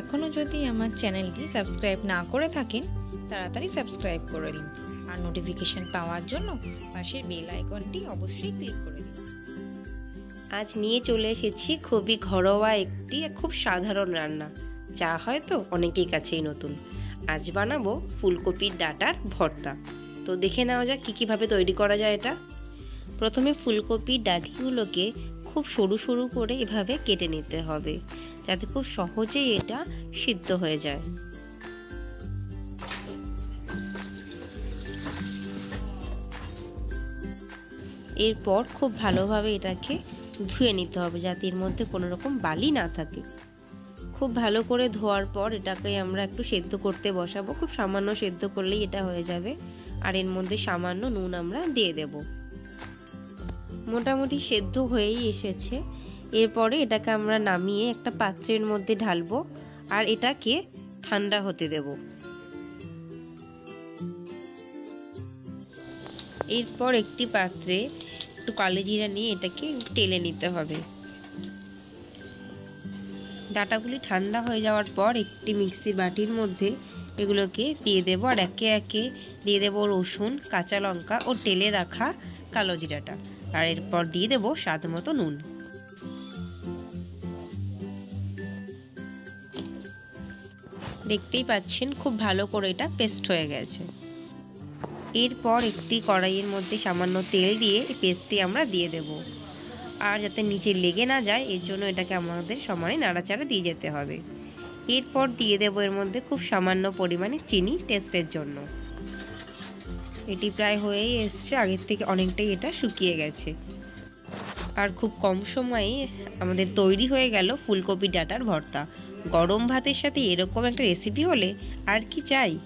এখনও যদি আমার চ্যানেলটি সাবস্ক্রাইব না করে থাকেন, তাড়াতাড়ি সাবস্ক্রাইব করে দিন আর নোটিফিকেশান পাওয়ার জন্য পাশের বেল আইকনটি অবশ্যই ক্লিক করে দিন। আজ নিয়ে চলে এসেছি খুবই ঘরোয়া একটি খুব সাধারণ রান্না, যা হয়তো অনেকের কাছেই নতুন। আজ বানাবো ফুলকপির ডাটার ভর্তা। তো দেখে নেওয়া যাক কী কীভাবে তৈরি করা যায় এটা। প্রথমে ফুলকপির ডাঁটিগুলোকে খুব সরু সরু করে এভাবে কেটে নিতে হবে। যাতে খুব সহজেই এটা সিদ্ধ হয়ে যায়। এরপর খুব ভালোভাবে এটাকে ধুয়ে নিতে হবে যাতে এর মধ্যে কোনো রকম বালি না থাকে। খুব ভালো করে ধোয়ার পর এটাকে আমরা একটু সেদ্ধ করতে বসাবো। খুব সামান্য সেদ্ধ করলেই এটা হয়ে যাবে। আর এর মধ্যে সামান্য নুন আমরা দিয়ে দেব। মোটামুটি সেদ্ধ হয়েই এসেছে। এরপরে এটাকে আমরা নামিয়ে একটা পাত্রের মধ্যে ঢালবো আর এটাকে ঠান্ডা হতে দেব। এরপর একটি পাত্রে একটু কালো জিরা নিয়ে এটাকে টেলে নিতে হবে। ডাটাগুলি ঠান্ডা হয়ে যাওয়ার পর একটি মিক্সির বাটির মধ্যে এগুলোকে দিয়ে দেবো আর একে একে দিয়ে দেবো রসুন, কাঁচা লঙ্কা ও টেলে রাখা কালো জিরাটা। আর এরপর দিয়ে দেবো স্বাদ মতো নুন। দেখতেই পাচ্ছেন, খুব ভালো করে এটা পেস্ট হয়ে গেছে। এরপর একটি কড়াইয়ের মধ্যে সামান্য তেল দিয়ে এই পেস্টটি আমরা দিয়ে দেব। আর যাতে নিচে লেগে না যায়, এর জন্য এটাকে আমাদের সমানে নাড়াচাড়া দিয়ে যেতে হবে। এরপর দিয়ে দেবো এর মধ্যে খুব সামান্য পরিমাণে চিনি টেস্টের জন্য। এটি প্রায় হয়েই এসছে, আগের থেকে অনেকটাই এটা শুকিয়ে গেছে। আর খুব কম সময়ে আমাদের তৈরি হয়ে গেল ফুলকপি ডাটার ভর্তা। গরম ভাতের সাথে এরকম একটা রেসিপি হলে আর কি চাই?